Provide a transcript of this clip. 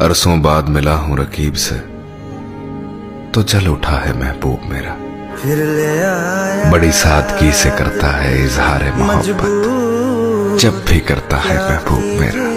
अरसों बाद मिला हूँ रकीब से। तो चल उठा है महबूब मेरा। फिर ले बड़ी सादगी से करता है इजहार मोहब्बत जब भी करता है महबूब मेरा।